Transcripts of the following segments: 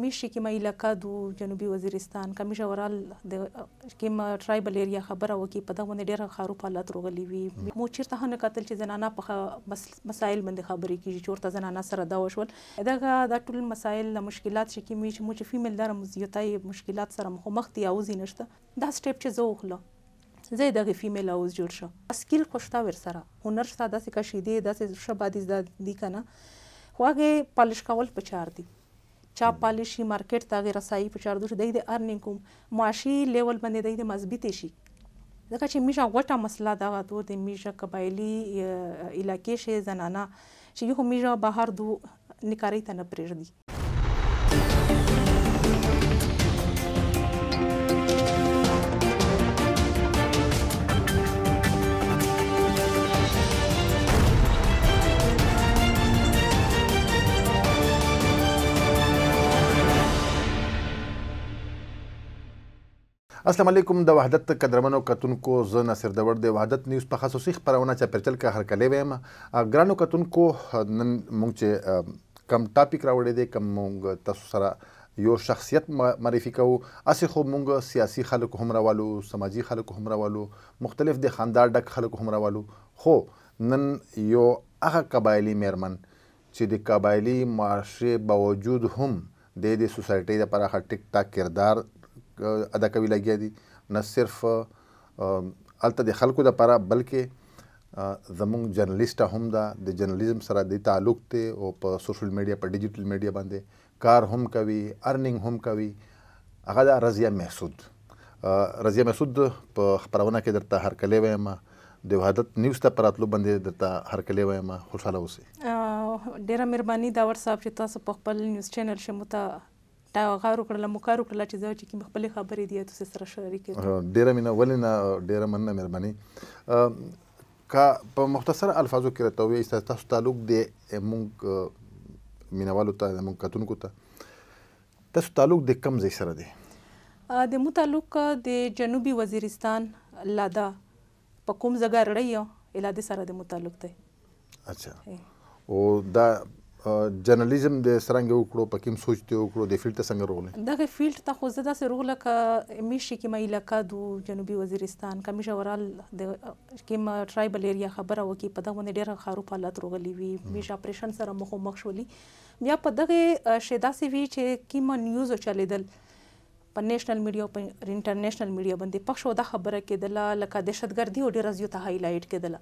میشی کی مه علاقه دو جنوبی وزیرستان که میشه ورال د کی مه ټرایبل ایریا خبره وکی په دغونی ډیره خارو پالات روغلی وی مو چیرته هنه کتل چی زنانه په مسایل بندی خبری کیژی چورته زنانه سره دعوه شول دغه دا ټول مسایل نه مشکلات شی کی می چی مو چی فیمیل داره مو زیوتای مشکلات سره مخو مخ دی اوزی نشته دا سټیپ چی زه وخله زه یی دغی فیمیل اوز جوړ شه اسکیل خو شته ورسره هنر شته داسی که شیدی داسی شه بادی زده دی کنه خو هغه پالش کول پچار دی. چاپ پالیشی مارکیټ ته غیر سایی په چاردو شي دی د ارنینګ کوم معاشی لیول باندې دی د مضبیت شي ځکه چې میشه غوټه مسله دغه دور د میشه قبایلی علاقې شي زنانه چې یو میشه بهر دو نکاری ته نه پریږدي اسلام علیکم د وحدت قدرمنو کتونکو زه ناصر دور د وحدت نیوز په خصوصي خبرونه چاپیرچل کې هرکلی وایم ګرانو کتونکو نن مونږ چې کم ټاپک راوړی دی کم مونږ تاسو سره يو شخصيت معرفي کوو هسې خو مونږ سياسي خلک هم راولو سماجي خلک هم راولو مختلف د خندا ډک خلک هم راولو خو نن يو هغه قبايلي ميرمن چې د قبايلي معاشرې باوجود هم دی د سوسايټۍ د پراخه ټيک ټاک کردار ادا کوي لګيا دي نه صرف هلته د خلکو د پاره بلکې زمونږ جرنلسټه هم ده د جرنلزم سره د تعلق دی او په سوشل میډیا په ډیجیټل میډیا باندې کار هم کوي ارننګ هم کوي هغه د رضیه محسود رضیه محسود په خبرونه کې درته هرکلی وایم د وحدت نیوز ته پراتلو باندې درته هرکلی وایم خوشاله اوسئ ډیره مهرباني دا ور صاحب چې تاسو په خپل نیوز چینل شمو ته دا غار وکړل مو کار وکړل چې زه چې کوم خپل خبرې دي تاسو سره شریکې ډیره مینه ولې نه ډیره مننه مهرباني که په مختصر الفاظو کې راته ووایي ستاسو تعلق دی موږ مینوالو ته موږ کتونکو ته تاسو تعلق د کم ځای سره دی د مو تعلق د جنوبي وزیرستان لاده په کوم ځګه رړی یو الاده سره د مو تعلق دی اچھا او دا جرنالیزم د سرنګ وکړو په کوم سوچ ته وکړو د فیلډ ته څنګه روغله دغه فیلډ ته خو زه داسې روغله که میشي کې مې علاقه دو جنوبي وزیرستان کمیشه ورال د کوم ټرایبل ایریا خبره وکي په دغه باندې ډېر خارو حالات روغلي وي میش اپریشن سره مخ مخ شولي بیا په دغه شیدا سي وی چې کوم نیوز چلیدل په نېشنل مېډيا او په انټرنېشنل مېډيا باندې پخ شو دا خبره کېدله لکه دهشتګردي او ډېره زيوته هاي لايټ کېدله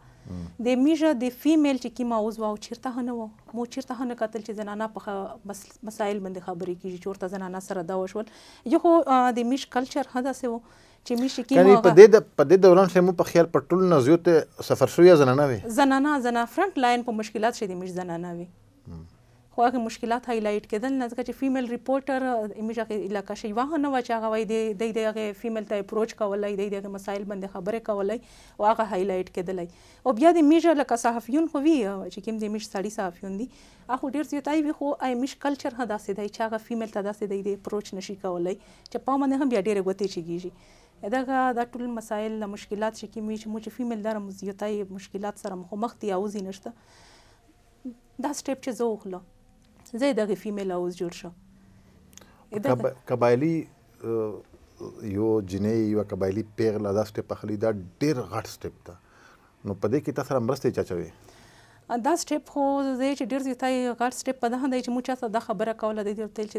د ميژه د فيميل چې کيم عوض وه او چېرته هنه وه مو چېرته هنه کتل چې زنانه په مسائل باندې خبرې کېږي چې ورته زنانه سره دا وشول یو خو د ميژ کلچر هه داسې وو چې ميژ چې کيم په دې د په دې دوران کې مو په خيال پر ټول نه زيوته سفر شوې زنانه وي زنانه زنانه فرنټ لاين په مشکلات شې د ميژ زنانه وي خو هغه مشکلات هایلایټ کېدل نه ځکه چې فیمیل ریپورټر همیشه هغه علاقه شي واه نه و چې هغه وایي دی د هغه فیمیل ته اپروچ کولای دی د هغه مسایل باندې خبرې کولای او هغه هایلایټ کېدلای او بیا د میژه لکه صحافیون خو وی چې کوم د میژ سړي صحافیون دي هغه ډیر زیاتای وي خو آی میژ کلچر هم داسې دی چې هغه فیمیل ته داسې دی د اپروچ نشي کولای چې په باندې هم بیا ډیره ګوتې چګیږي دغه دا ټول مسایل مشکلات چې کوم وی چې مو چې فیمیل دره مزیتای مشکلات سره مخ مخ دي او ځینشته دا سټیپ چې زه وخلم زه یې دغه فیمیل هاوس جوړ شم قبایلي یو جنۍ یوه قبایلي پیغله دا سټیپ اخلي دا ډېر غټ سټیپ ده نو په دې کې تا سره مرستې چا چوي دا سټیپ خو زه چې ډېر زیاتی غټ سټیپ په دغه دی چې موږ چا سره دا خبره کوله دی ورته چې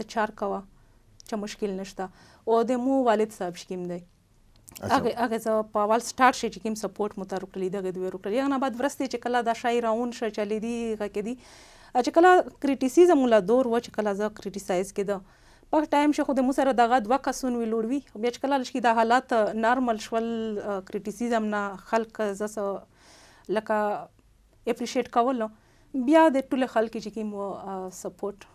ته چار کوه چه مشکل نشته او د مو والد صاحب شکیم دی هغه هغه زه په اول سٹارټ شي چې کوم سپورټ مو تر کړی دغه دوی ورکړي هغه نه بعد ورسته چې کله دا شای راون شه چلی دی هغه کې دی چې کله کریټیسیزم ولا دور و چې کله زه کریټیسایز کېده په ټایم شي خو د مو سره دغه دوه کسون وی لوړوي بیا چې کله لشي دا حالات نارمل شول کریټیسیزم نه خلک زس لکه اپریشیټ کول بیا د ټول خلک چې کوم سپورټ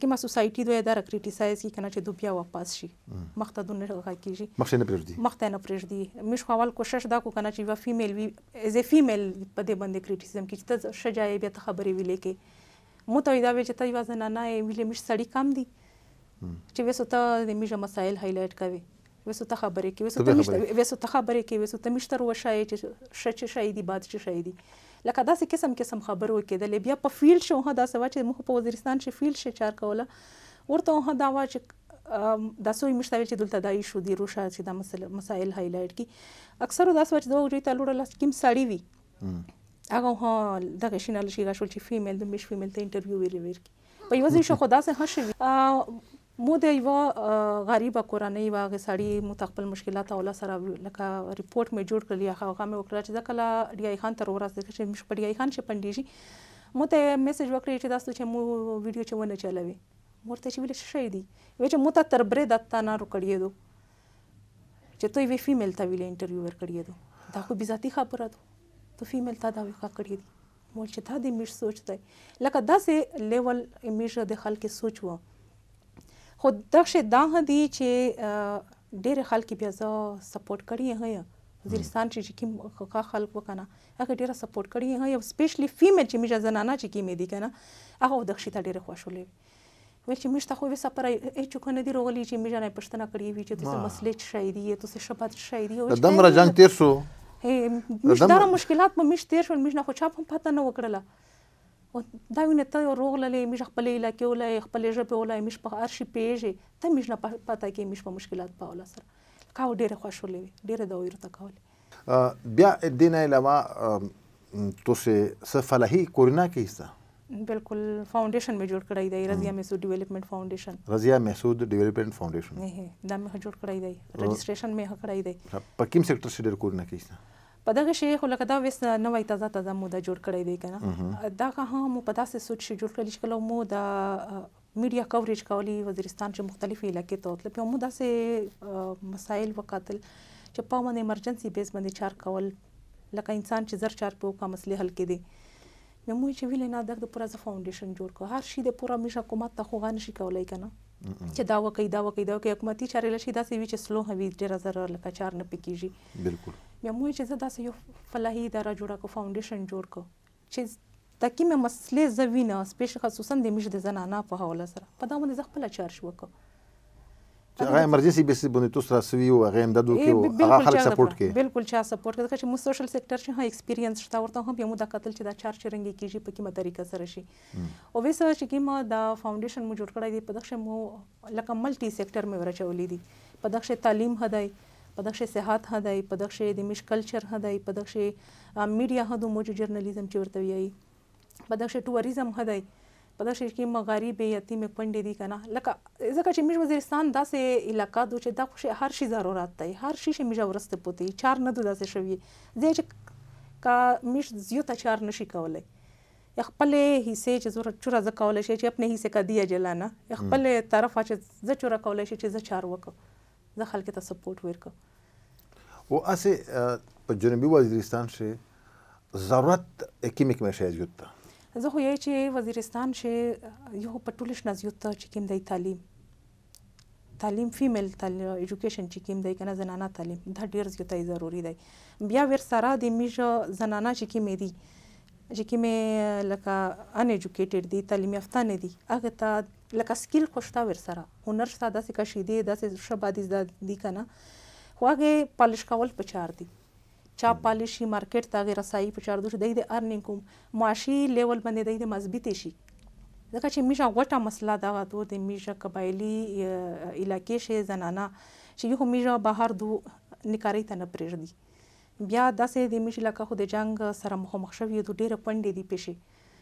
کیما سوسایټي دوی دا کریټیسایز کی کنه چې دوی بیا واپس شي مخ ته دونه غږ کیږي مخ نه پرېږدي مخ ته نه پرېږدي مش خو اول کوشش دا کو کنه چې یو فیمیل وی از ا فیمیل په دې باندې کریټیسیزم کې چې ته شجاعي بیا ته خبرې ویلې کې مو ته دا وی چې ته یو زنانه یې ویلې مش سړی کم دی چې وسو ته د میجه مسایل هایلایټ کوي وسو ته خبرې کې وسو ته مشته وسو ته خبرې کې وسو ته مشتر وشای چې ش چې شای دی باد چې شای دی لکه داسې قسم قسم خبرو کېدلې بیا په فیلډ شو هدا سوا چې موږ په وزیرستان شي فیلډ شي چار کوله ورته هه دا وا چې دا سوی مشتاوی چې دلته دا ایشو دی روشه چې دا مسله مسائل هایلایټ کی اکثر دا سوچ دا وجوی ته لوړ لاس کیم ساړی وی هغه هه دغه شینال شي غشول چې فیمیل د مش فیمیل ته انټرویو ویل ورکی په یوه ځای شو خدا سه هه شوی مو د یوه غریبه کورنۍ و هغې سړي مو ته خپل مشکلات او له سره لکه رپورټ مې جوړ کړل یا هغه مې وکړه چې ځکه له ډیای خان تر ورځ د چې مش په ډیای خان چې پنډیږي مو ته میسج وکړي چې تاسو چې مو ویډیو چې ونه چلوي ورته چې ویل شي دي وی چې مو ته تر برې د تنه رو کړی دو چې تو وی فیمیل ته ویل انټرویو ور کړی دو دا خو بي ذاتی خبره دو تو فیمیل ته دا وی کا کړی دي مول چې دا د میږ سوچ دی لکه داسې لیول میږ د خلک سوچ و خو دغشې دا دی چې ډېر خلک بیا زه سپورټ کړی هي وزیرستان چې کوم خخه خلک وکنه هغه ډیره سپورټ کړی هي او سپیشلی فیمیل چې میږه زنانه چې کیمې دي کنه هغه دغشې ته ډیره خوشولې وي چې ميژ ته خو ويسه پر اي چوکه ندي روغلي چې ميژه نه پښتنه کړي وي چې تاسو مسلې چې شايدي يې تاسو شبات چې شايدي او دمر جنگ تیر شو ميژ دار مشکلات په ميژ تیر شو ميژ نه خو چا په پته نه وکړله او دا وینه ته یو روغ للی مش خپل علاقې ولای خپل ژبه ولای مش په ارشي پیژې ته مش نه پته کې مش په مشکلات پاوله سره کاو ډېر خوشولې ډېر دا ویرته کولې بیا دینا علاوه تاسو څه فلاحي کورونه کې حصہ بالکل فاونډیشن مې جوړ کړی دی رضیا محسود ډیولپمنٹ فاونډیشن رضیا محسود ډیولپمنٹ فاونډیشن دا مې جوړ کړی دی رجسټریشن مې کړی دی په کوم سېکټر کې ډېر کور نه کیسه په دغه شی خو لکه دا وس نوې تازه تازه مو دا جوړ کړی دی کنه دا که هم په داسې سوچ جوړ کړی چې کله مو دا میډیا کوریج کولی وزیرستان چې مختلفې علاقې ته وتلو بیا مو داسې مسایل وکاتل چې په باندې ایمرجنسي بیس باندې چار کول لکه انسان چې زر چار په وکړه مسلې حل کېدې نو موږ چې ویلې نه دغه پوره زه فاونډیشن جوړ کړو هر شي د پوره میش حکومت ته خو غانه شي کولای کنه چې دا وکي دا وکي دا وکي حکومتي چارې لشي دا سوي چې سلو هوي ډیر زر لکه چار نه پکېږي بالکل بیا موږ چې زه داسې یو فلاحي اداره جوړه کو فاونډیشن جوړ کو چي دا کيمه مسلې زه وينه سپيشل خصوصا د ميش د زنانا په حواله سره په دا باندې زه خپل چارج وکړ چې هغه ایمرجنسي بیسس باندې تو سره سوي او هغه امداد وکړي او هغه خلک سپورټ کوي بالکل چا سپورټ کوي ځکه چې موږ سوشل سېکټر شي ها ایکسپیرینس شته ورته هم یو د قتل چې دا چار چرنګ کیږي په کومه طریقه سره شي او ویسه چې کیما دا فاونډیشن مو جوړ کړی دی په دغه مو لکه ملټي سېکټر مې ورچولې دي په دغه تعلیم هداي پدکښې صحت هه دی پدکښې دمش کلچر هه دی پدکښې میډیا هه دو موجو جرنلیزم چی ورته ویایی پدکښې ټوریزم هه دی پدکښې کی مغاری بی یتیمې کونډې دی کنه لکه ځکه چی میژ وزیرستان داسی علاقه دو چی دکښې هر شی ضرورات دی هر شی شی میژ ورسته پوتی چار نه دو داسی شوی ځای چی که میژ زیو ته چار نه شی کولی یا خپلې حصې چی چوره زه کولی شی چی اپنې حصې کا دیا جلا نه یا خپلې طرفه چی زه چوره کولی شی چی زه چار وکړم زه خلک ته سپورټ ورکو. و اسه په جنوبي وزیرستان شي ضرورت اکیم اکیم شي زیوت ته زه خو یې چې وزیرستان شي یو په ټولش نه زیوت ته چې کیم دی تعلیم تعلیم فیمیل تعلیم ایجوکیشن چې کیم دی کنه زنانه تعلیم دا ډیر زیوت ای ضروری دی بیا ور سره د میژ زنانه چې کیم دی چې کیم لکه ان ایجوکیټډ دی تعلیم یافته نه دی هغه ته لکه سکیل خوشتا ور سره هنر شته داسې کشیدې داسې ښه بادیز دا دي کنه خو هغه پالش کول په چار دي چا پالیشي مارکیټ ته غیر رسایي په چار دوشي د ارنینګ کوم معاشي لیول باندې د مضبوط شي ځکه چې میژه غټه مسله دا غو د میژه قبایلی علاقې شي زنانه چې یو میژه بهر دو نکاري ته نه پرېږدي بیا داسې د میژه لکه خو د جنگ سره مخامخ شوی د ډېر پندې دي پېښې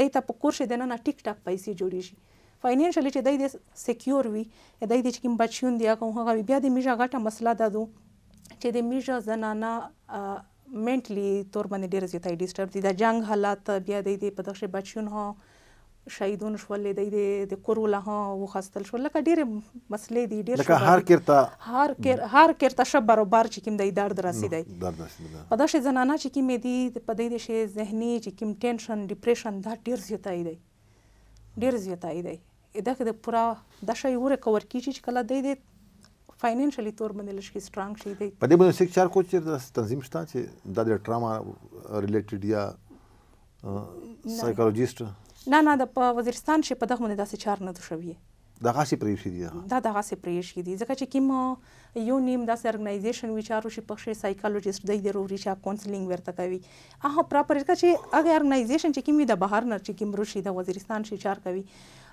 دی ته په کور شی دننه ټیک ټاک پیسی جوړیژی فایننشلی چی دی دی سکیور وی یا دی دی چی کیم بچیون دی هغه هغه وی بیا دی میژه غټه مسله دا دو چی دی میژه زنانه مینټلی تور باندی ډیر زیاتی ډیسټرب دی دا جنګ حالات بیا دی دی په دغشی بچیون هو شهیدون شول دی دی دی کور ولا هو وخستل شول لکه ډیر مسله دی ډیر شو لکه هر کیر ته هر کیر هر کیر ته شب بروبار چی کیم دی درد رسی دی درد رسی دی په دا شې زنانه چې کیمې دي په دې دې شې ذهني چې کیم ټینشن ډیپریشن دا ډیر زیاتای دی ډیر زیاتای دی ادا کې د پورا دا شې وره کور کیږي چې کله دې دې فاینانشلی تور باندې لږ شي سترانګ شي دی په دې باندې سیک چار کوچ چې د تنظیم شته چې دا د ټراما ریلیټډ یا سایکولوژیست نه نه د وزیرستان شي په دغه باندې داسې چار نه شوی دغاسی پریوشی دی هغه. دا دغاسی پریوشی دی ځکه چی کیم یو نیم داسی ارګنایزیشن وی چارو شی پکښی سایکالوجیست دی د روری چا کونسلینګ ورته کوی هغه پراپر ځکه چی هغه ارګنایزیشن چی کیم وی د بهر نه چی کیم رشی د وزیرستان شی چار کوی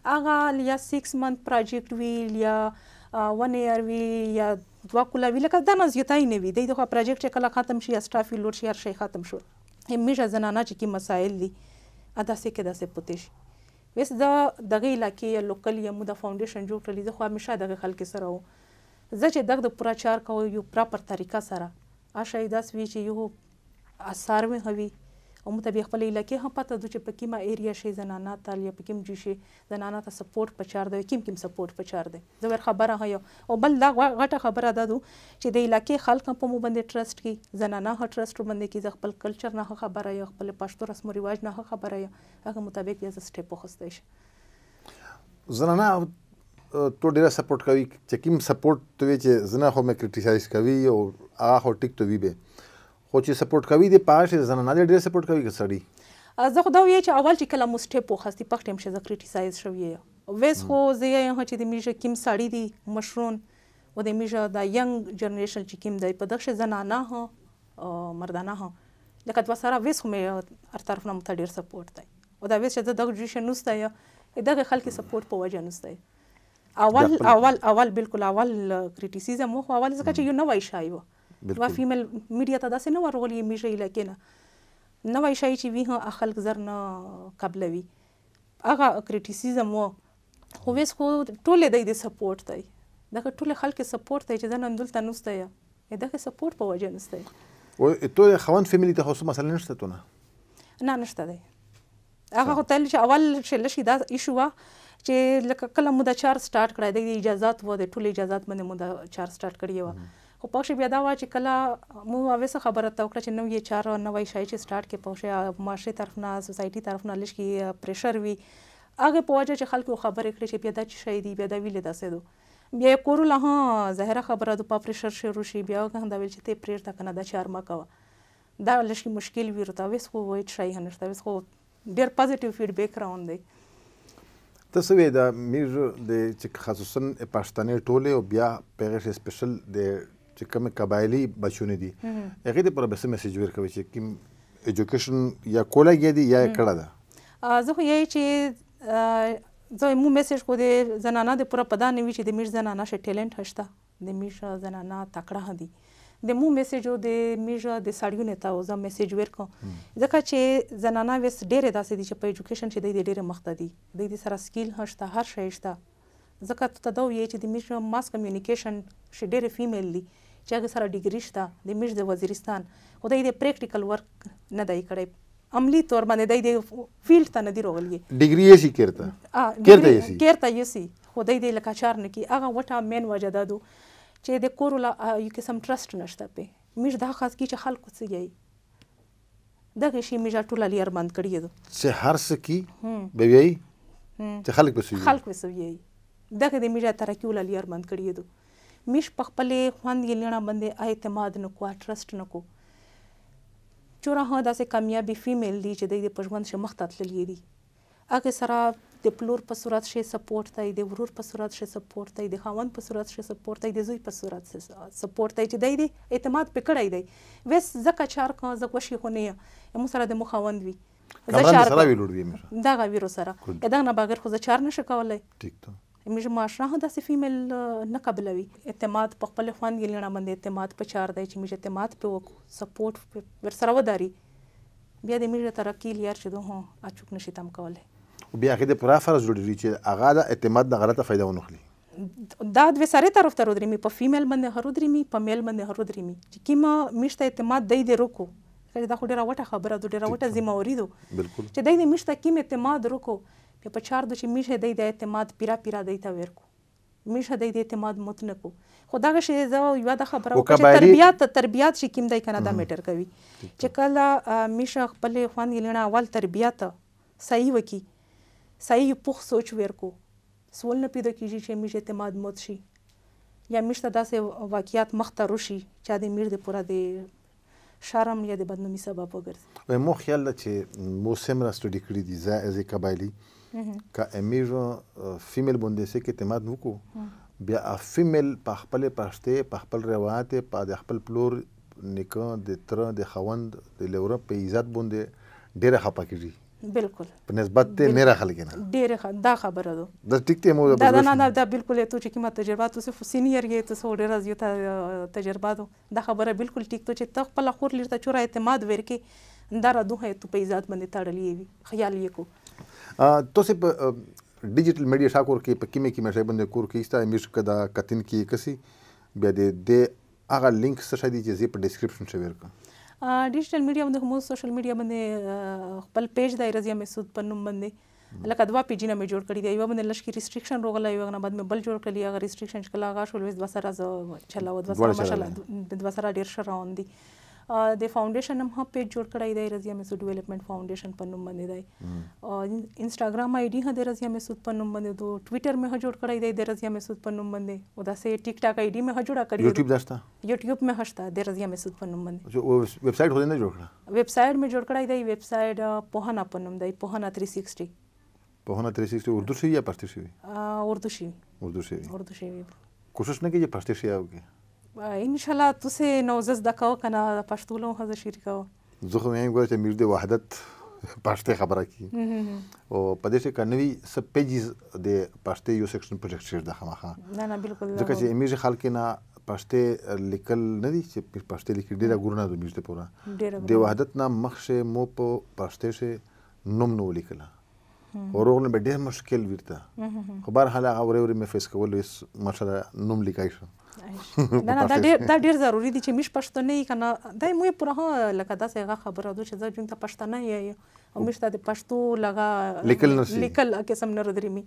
هغه یا سیکس منت پراجیکټ وی یا ون ایر وی یا دوا کله وی لکه دانه زیتای نه وی دی دخوا پراجیکټ چی کله ختم شی یا سټاف یی لوډ شی هرشی ختم شو همیشه زنانه چی کیم مسایل دی داسی کداسی پتی شی. وس ده دغی علاقی یا لوکل یمو ده فاونډیشن جوړ کړلی زه خو همیشه دغی خلکی سره وم زه چه دغ ده پورا چار کوی یو پراپر طریقه سره اشه ای داس وی چه یو اثار وی هوی او مو ته بیا خپل علاقی هم پته دو چه په کیمه ایریا شی زنانا تل یا په کیم جی شی زنانا ته سپورټ په چار ده کیم کیم سپورټ په چار ده زه ویر خبره هه یو او بل دا غټه خبره ده دو چه ده علاقی خلک هم په مو بندی ټرسټ کی زنانا هه ټرسټ وربندی کی زه خپل کلچر نه هه خبره یم خپل پشتو رسم و رواج نه هه خبره یم. هغه مطابق بیا زه سټیپ وخسته شم زنانه تو ډیره سپورټ کوي چې کوم سپورټ ته وی چې زنه خو مې کریټیسایز کوي او هغه خو ټیک ته وی به خو چې سپورټ کوي د پاش زنه نه ډیره سپورټ کوي که سړی زه خو دا وی چې اول چې کله مو سټیپ وخستی پخ ټیم شزه کریټیسایز شوی ویس خو زه یې هه چې د میژه کیم سړی دی مشرون و د میژه دا ینګ جنریشن چې کیم دی په دغه زنانه هه مردانه هم لکه دوه سره ویس خو مې هر طرف نه مته ډیر سپورټ دی او دا ویس چې د دغه جوشه نوسته یا دغه خلک سپورټ په وجه نوسته اول اول اول بالکل اول کریټیسیزم مو خو اول ځکه چې یو نوای شای و وا فیمیل میډیا ته داسې نه ورغلی میشه علاقې نه نوای شای چې وی هغه خلک زر نه قبلوي هغه کریټیسیزم و خو ویس خو ټول دی دی سپورټ دی دغه ټول خلک سپورټ دی چې نن دلته نسته یا دغه سپورټ په وجه نسته او تو خوان فیملی ته خو مسله نشته تو نه نه نشته دی هغه خو تل چې اول چې لشي دا ایشو وا چې لکه کله مو دا چار سٹارټ کړای دی اجازهات وو د ټول اجازهات باندې مو دا چار سٹارټ کړی و خو پښه بیا دا وا چې کله مو اوسه خبره تا وکړه چې نو یې چار نوې شای چې سٹارټ کې پښه معاشي طرف نه سوسایټي طرف نه لشي پریشر وی هغه په وجه چې خلکو خبرې کړې چې بیا دا چی شی دی بیا دا ویلی داسې دو بیا یې کورو له هم ظاهره خبره دو پا پریشر شروع شي بیا هغه هم دا ویل چې ته یې پریږده کنه دا چار مه کوه دا لشی مشکل وی رتا ویس خو هیچ شی هم نشته ویس خو ډیر پازیټیو فیډ بیک راون دی ته څه وې دا میر د چې خصوصا پښتنې ټوله او بیا پیغه شي سپیشل د چې کوم قبایلی بچونه دي هغه د پر بس میسج ورکوي چې کوم ایجوکیشن یا کوله کې دي یا کړه ده زه خو یی چی زه مو میسج خو دی زنانه دی پوره پدا نوی چی دی میش زنانه شه ټیلنټ هشته دی میش زنانه تکړه هدی دی مو میسج او دی میش دی سړیونه تا او زه میسج ویر کو زکه چی زنانه ویس ډیره داسی دی چی په ایجوکیشن چی دی دی ډیره مخته دی دی دی سره سکیل هشته هر شی هشته ځکه ته دو یی چی دمیژ ماس کمیونیکیشن کښی ډیری فیمیل دی چی هغی سره ډیګری شته دمیژ د وزیرستان خو دی دی پریکټیکل ورک نه دی کړی عملی طور باندی دی دی فیلډ ته نه دی روغلی ډیګری یسی کیرته کیرته یسی کیرته یسی خو دی دی لکه چار نه کی هغه وټه مین وجه دا دو چی د کور ولا یو قسم ټرسټ نشته پی میژ دا خاص کی چی خلکو څه یی دغی شی میژا ټول علی ارمند کړی دو. څه هر څه کی به ویایی چه خلک به څه ویایی. خلک به څه ویایی دغی دی میژا ترکی ول علی ارمند کړی دو. میش په خپلی خوند یی لیڼه بندی اعتماد نکوا ټرسټ نکو. چورا هغه داسی کامیابی فیمیل دی چه دی دی په ژوند کښی مخته تللی دی. هغې سره د پلور په صورت کښې سپورټ دی، د ورور په صورت کښې سپورټ دی، د خاوند په صورت کښې سپورټ دی، د زوی په صورت کښې سپورټ دی چې دی دې اعتماد پرې کړی دی ویس زه که چارک زه غوشی خو نه یم یمو سره د مو خاوند وی زه چارک دغه ویرو سره دغه نه بغیر خو زه چار نه شو کولای. زموږ معاشره هم داسې فيميل نه قبلوي. اعتماد په خپل خوند يې ليڼه باندې اعتماد په چار دی چې موږ اعتماد پرې وکړو، سپورټ ورسره وداري، بيا دې موږ د ترقي ليار چې دوه اچوک نشي تم کولی. خو بيا هغې ته پوره فرض جوړيږي چې هغه د اعتماد نه غلطه فايده ونه خلي. دا دوه سره طرف ته رودريمي، په فيميل باندې هم رودريمي، په ميل باندې هم رودريمي چې کوم موږ ته اعتماد دی دې رکو، ځکه چې دا خو ډېره وټه خبره ده، ډېره وټه ذمه وري ده چې دی دې موږ ته کوم اعتماد رکو بیا په چار دو چې میږه دی د اعتماد پیرا پیرا دی ته ویر کو میږه دی د اعتماد موت نه کو خو دغه شی زه یو د خبره وکړه چې تربیات تربیات شي کیم دی کنه دا میټر کوي چې کله میشه خپل خوان ګلینا اول تربیات صحیح وکي صحیح پوخ سوچ ویر کو سول نه پیدا کیږي چې میږه اعتماد موت شي یا میشته داسې واقعیات مخته رشي چې د میر د پوره د شرم یا د بدنومي سبب وګرځي. وای مو خیال ده چې مو سه مرا سټډي کړي دي زه از ای قبایلی که امیر فیمیل باندې سه کې اعتماد وکو بیا فیمیل په خپل پښته په خپل روایت په د خپل پلور نیکه د تر د خوند د لوره په عزت باندې ډیره خپه کیږي بالکل په نسبت ته میرا خلک نه ډیره خ... دا خبره ده دا ټیک ته مو دا نه نه دا بالکل ته چې کیمه تجربه تاسو سینیئر یې تاسو ډیره زیاته تجربه ده دا خبره بلکل ټیک ده چه ته خپله خور لیر ته چورا اعتماد ویر کی دا را دونها تو په عزات بندی تړلیه وی خیال یه کو. توسې په ډیجیټل میډیا ټاکور کې په کیمې کیمې شای بندې کور کې ایستا میوزک که دا کتین کې یې کسی بیا دې دې هغه لینک څه شای دی چې زه په ډیسکریپشن شای ویر کړم. ډیجیټل میډیا بندې خو مو سوشل میډیا بندې خپل پیج دایرزیا مسعود په نوم بندې. لکه دوا پیجونه مې جوړ کړی دی یو باندې لشکې ریسټریکشن روغله یو نه بعد مې بل جوړ کړی هغه ریسټریکشن چې کله هغه شول وس دوا سره زه چلاو دوا سره ماشاءالله دوا سره ډیر ښه روان دي د فاونډیشن هم هم پیج جوړ کړی دی رضیه مسعود ډیولپمنٹ فاونډیشن په نوم باندې دی او انستګرام آی ډی هم د رضیه مسعود په نوم باندې دو ټویټر مې هم جوړ کړی دی د رضیه مسعود په نوم باندې او دا سه ټیک ټاک آی ډی مې هم جوړه کړی یوټیوب داشته یوټیوب مې هشته د رضیه مسعود په نوم باندې چې ویب سایټ خو نه جوړ کړه ویب سایټ مې جوړ کړی دی ویب سایټ پوهنه په نوم دی پوهنه 360 پوهنه 360 اردو شوی یا پښتو شوی اردو شوی اردو شوی اردو شوی کوشش نه کوي پښتو شوی او کې ان شاء الله تاسو نو زده کوو کنه پښتو له هغه شریکو زه خو وایم ګوره چې امیر د وحدت پښتې خبره کی او په دې ټکه نوی سب پیجز د پښتې یو سیکشن په لیکچر ده خامخا نه نه بالکل ځکه چې امیر خلک نه پښتې لیکل نه دي چې پښتې لیکل ډیره ګورنه د میشته پورا د وحدت نه مخشه مو په پښتې شه نوم نو لیکل وروغ نه به ډیر مشکل ورته خو بهر حال هغه ورې ورې مې فیس کول هیڅ مشره نوم لیکای شو نه نه دا ډیر دا ډیر ضروری دي چې مش پښتنه یې کنه دا مو پر هغه لکه دا څنګه خبره ده چې زه جون ته پښتنه یې او مش ته د پښتو لغه لیکل نه لیکل قسم نه ردري می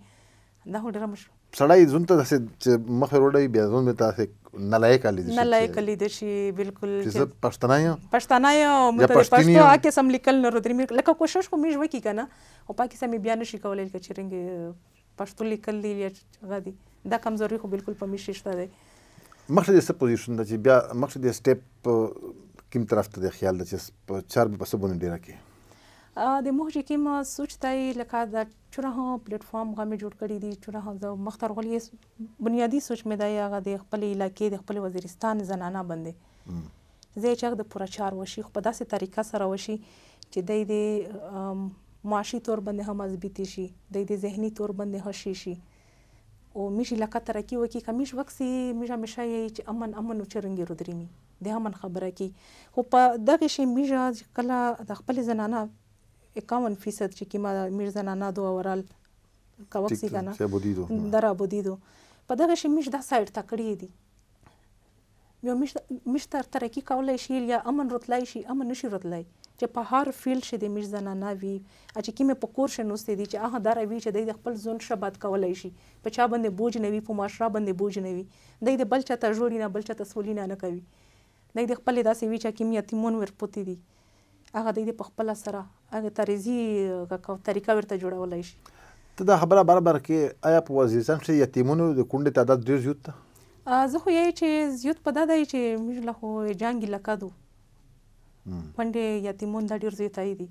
دا هو ډیره مشهور سړی ځون ته داسې چې مخ وروړی بیا ځون به تاسو نه لایق لید شي نه لایق لید شي بالکل چې زه پښتنه یم پښتنه یم مته پښتو هکې سم لیکل نه رودري لکه کوشش خو مې وکي کنه او پاکستان مې بیا نشي کولای لکه چې رنګ پښتو لیکل دی یا غدي دا کمزوري خو بالکل په مې شته دی مخکې د څه پوزیشن ده چې بیا مخکې د سټیپ کوم طرف ته د خیال ده چې چار په څه باندې ډیره کې د موږ چې کوم سوچ دی لکه د چنه پلیټ فارم غمی جوړ کړی دی چنه زه مخ ته ورغلی یس بنیادی سوچ می دای هغه د خپل علاقې د خپل وزیرستان زنانا بندې زه چاغ د پورا چار وشي خو په داسې طریقه سره وشي چې دای د معاشي تور بندې هم مضبوطی شي دای د ذهنی تور بندې هشي شي او میش علاقه ترقی وکي کمیش وکسي میش همیشه یی چې امن امن او چرنګي رودرینی د امن خبره کی خو په دغه شی میش کله د خپل زنانا اکاون فیصد چی کیما میرزنانا دو اورال کوک سی کنه در ابودی دو په دغه شی میش دا سایډ تا کړی دی یو میش میش تر ترکی کولای شی یا امن رتلای شی امن نشی رتلای چی په هر فیلډ شی دی میش زنانا وی چی کیمه په کور شی نوستی دی چی اها دا روی چی دی د خپل زون شه باد کولای شی په چا بندی بوج نه وی په معاشرا بندی بوج نه وی دی د بل چا ته ژوری نه بل چا ته سولی نه نه کوی دی د خپل داسی وی چی کیم یتیمون ور پوتی دی هغه دی دی په خپله سره هغه تریزی طریقه ورته جوړولای شي. ته دا خبره برابره کړې، ایا په وزیرستان کښې یتیمونو د کونډې تعداد ډیر زیوت ده؟ زه خو یی چې زیوت په دا دی چې موږ له خو جانګی لکه دو کونډې یتیمون دا ډیر زیوتای دی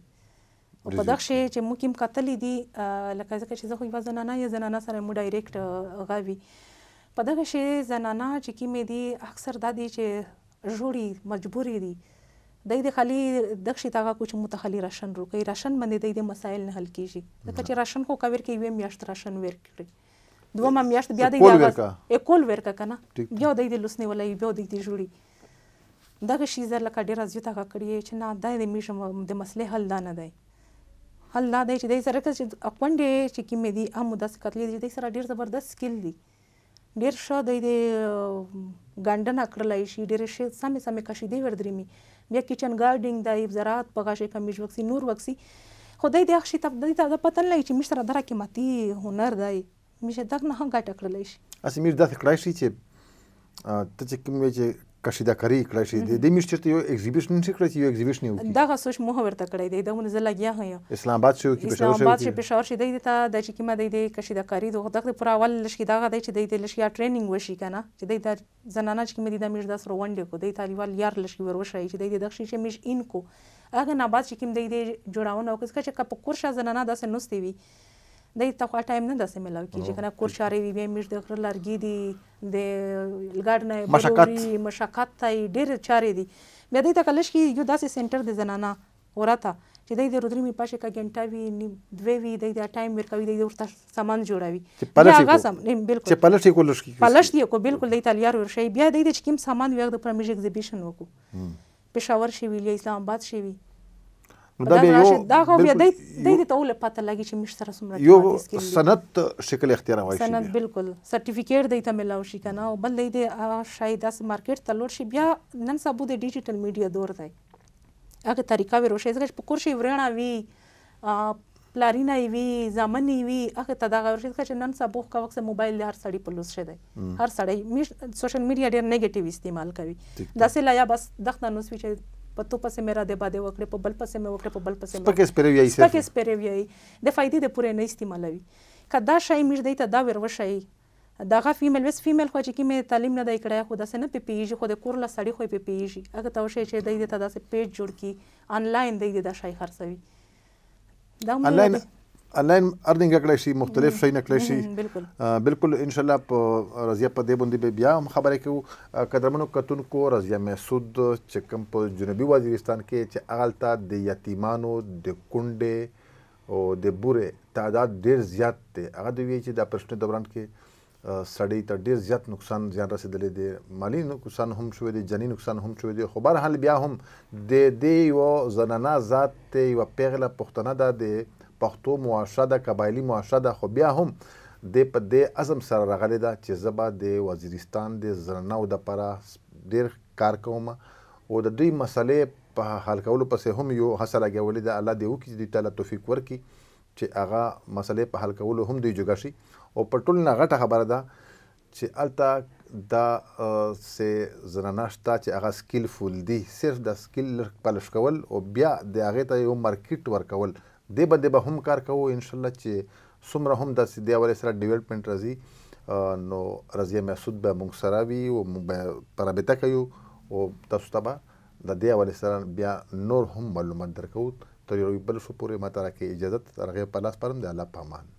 او په دا کښې چې موږ هم کتلی دی لکه ځکه چې زه خو یوه زنانه یا زنانه سره مو ډایریکټ غوی په دغه کښې زنانه چې کومې دی اکثر دا دی چې ژوړي مجبوري دي دی د خالي دښي ته غا کو چې متخلي راشن رو کوي راشن باندې دی د مسائل نه حل کیږي ځکه چې راشن خو کاویر کې یو میاشت راشن ویر کړي دومه میاشت بیا دی دا اکول ویر کا کنه بیا دی د لسنی ولای بیا دی د جوړي دغه شی زر لکه ډیر ازیت غا کړی چې نه دا د میشم د مسلې حل دا نه دی حل دا دی چې دی سره چې اکونډې چې کې مې دي امو داسې کتلې دي چې دی سره ډیر زبردست سکیل دي ډیر ښه دی دی ګنډنه کړلای شي ډیره ښه سمې سمې قشیدې وردریمي بیا کچن ګارډینګ دی زراعت په غشې کمیش وکسي نور وکسي خو دی دی اخشي تب دی ته پتن لای چې مشتره دره کې ماتی هنر دی مشه دغ نه هم ګټه کړلای شي اسی میر داسې کړای شي چې ته چې کوم وی چې کشیده کری کړای شي د دې میشت چیرته یو ایگزیبیشن نشي کړای چې یو ایگزیبیشن یو دغه سوچ مو ورته کړی دی دا مون زه لګیا هه اسلام آباد شو کې پېښور شو اسلام آباد شي پېښور شي دی ته د چې کیمه دی د کشیده کاری دوه دغه پر اول لشي دغه دی چې د لشي ټریننګ وشي کنه چې دی د زنانه چې مې د میش د سره ونډې کو دی طالبان یار لشي ور وشي چې دی د دغه شي چې میش ان کو هغه نه بعد چې کیم دی د جوړاونه او کس چې کپ کور شا زنانه داسې نوستي وي د ته خو ټایم نه داسې ملاو کیږي کنه کور چارې وي به مش د غره لرګي دي د لګاټ نه مشقت مشقت ته ډېر چارې دي بیا دې ته کلش کې یو داسې سنټر د زنانا ورته چې دای د رودري می پښه کا ګنټه وی نیم دوی وی دای د ټایم ورکوي دای ورته سامان جوړوي بیا هغه سم نیم بالکل چې پلش کو لش کی پلش دی کو بالکل دای تلیار ورشي بیا دای د چکم سامان ویغ د پرمیج ایگزیبیشن وکړو پېښور شي وي یا اسلام آباد شي وي نو دا بیا یو دا خو بیا د دې ته ول پته لګي چې مش سره سمره یو سند شکل اختیار وایي سند بالکل سرټیفیکیټ دی ته ملاو شي کنه او بل دی شاید اس مارکیټ ته لور شي بیا نن سبا د ډیجیټل میډیا دور دی هغه طریقه وروشه ځکه په کور شي ورنه وی پلارینه یې وي زامن یې وي هغه ته دغه ورشي ځکه چې نن سبا خو وخت موبایل د هر سړي په لوس شوی دی هر سړی سوشل میډیا ډېر نیګیټیو استعمال کوي داسې لا یا بس دښته نو سوي چې په تو پسې مې را دی باندې وکړې په بل پسې مې وکړې په بل پسې مې سپکې سپېرې ویایي سپکې سپېرې ویایي د فایدې د پورې نه استعمالوي که دا شی موږ دی ته دا ور وښیي دا غه فیمیل ویس فیمیل خو چې کیمې تعلیم نه دی کړی خو داسې نه پې پیږي خو د کور له سړي خو پې پیږي هغه ته وشي چې دی دې ته داسې پیج جوړ کی انلاین دی دې دا شای خرڅوي دا انلاین انلاین ارننګ کړی شي مختلف شي نه کړی شي بالکل بالکل ان شاء الله په رضیا په دې باندې به بیا هم خبرې کوو قدرمنو کتونکو رضیا محسود چې کوم په جنوبي وزیرستان کې چې هغلته د یتیمانو د کونډې او د بوره تعداد ډیر زیات دی هغه دی وی چې د اپریشن دوران کې سړی ته ډیر زیات نقصان زیان رسیدلی دی مالی نقصان هم شوی دی جنی نقصان هم شوی دی خو بهر حال بیا هم د دې یو زنانه ذات ته یو پیغله پښتنه ده د پښتو معاشره ده قبایلی معاشره ده خو بیا هم د په دې عزم سره راغلی ده چې زبا د وزیرستان د زنانه او د پرا ډیر کار کوم او د دوی مسئلې په حل کولو پسې هم يو هڅه لګولې ده الله دې وکړي چې دوی ته الله توفيق ورکړي چې هغه مسئلې په حل کولو هم دوی جوګه شي او په ټول نه غټه خبره ده چې الته دا سه زنانه شته چې هغه سکیل فول دي صرف د سکیل پالش کول او بیا د هغه ته یو مارکیټ ورکول دې باندې به هم کار کوو انشاءالله چې څومره هم داسې دې حوالې سره ډیولپمنټ راځي نو رضیه محسود به موږ سره وي او موږ به په رابطه کې یو او تاسو ته به د دې حوالې سره بیا نور هم معلومات درکوو تر یو بل شو پورې ما ته راکړئ اجازت تر هغې په لاس پرم د الله په امان